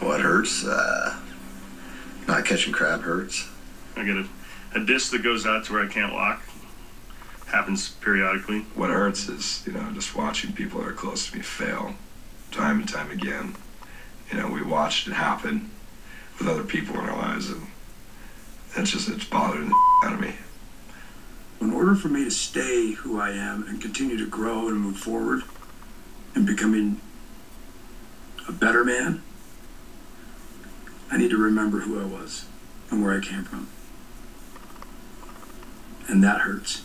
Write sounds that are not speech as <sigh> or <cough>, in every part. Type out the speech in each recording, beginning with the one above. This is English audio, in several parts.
hurts. Uh, not catching crab hurts. I get a, a disc that goes out to where I can't walk. Happens periodically. What hurts is, you know, just watching people that are close to me fail time and time again. You know, we watched it happen with other people in our lives, and it's just, it's bothering the <laughs> out of me. In order for me to stay who I am and continue to grow and move forward and becoming a better man, I need to remember who I was and where I came from. And that hurts.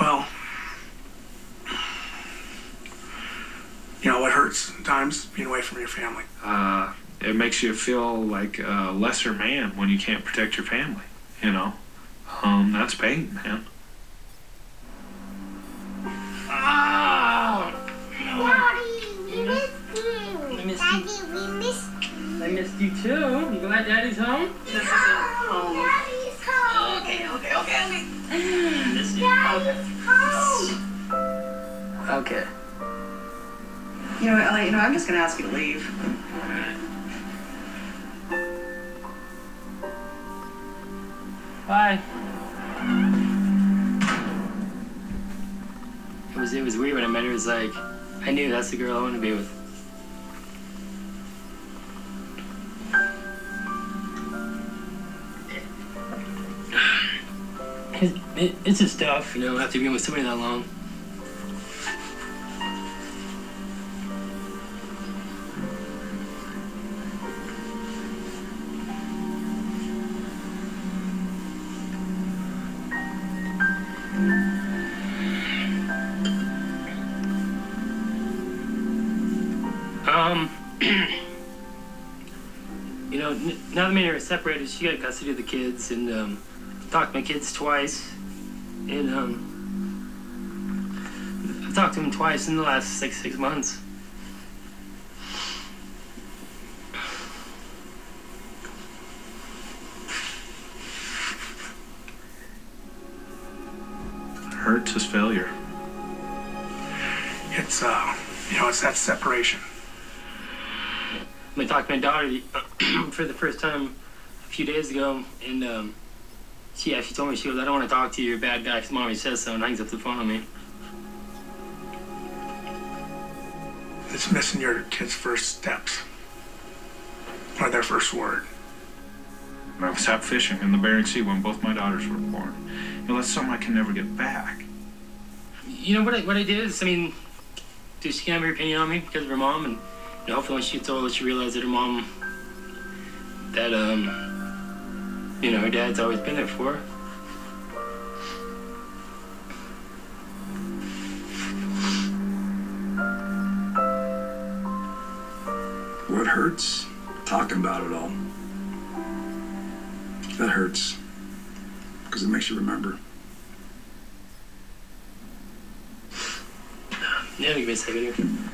Well, you know what hurts sometimes being away from your family. Uh, it makes you feel like a lesser man when you can't protect your family. You know, um, that's pain, man. Daddy, we missed you. I missed Daddy, we missed I missed you too. You glad Daddy's home? you. Daddy's home. Okay, okay, okay, okay. Missed you. Daddy's home. Okay. You know, Elliott, you know, I'm just gonna ask you to leave. Bye. It was it was weird when I met her. It was like I knew that's the girl I want to be with. It, it, it's just tough, you know, after being with somebody that long. Um, <clears throat> you know, now that me and her are separated, she got custody of the kids and um, talked to my kids twice. And um, I've talked to them twice in the last six six months. Hurts is failure. It's uh, you know, it's that separation. I talked to my daughter <clears throat> for the first time a few days ago, and um, she yeah, she told me she goes, "I don't want to talk to you. You're a bad guy." 'cause mommy says so, and hangs up the phone on me. It's missing your kid's first steps or their first word. I was out fishing in the Bering Sea when both my daughters were born. You know, that's something I can never get back. You know what I what I did is, I mean, dude, she can have her opinion on me because of her mom, and you know, hopefully when she gets older, she realizes that her mom, that um, you know, her dad's always been there for her. What hurts? Talking about it all. That hurts. Because it makes you remember. Yeah, give me a second here.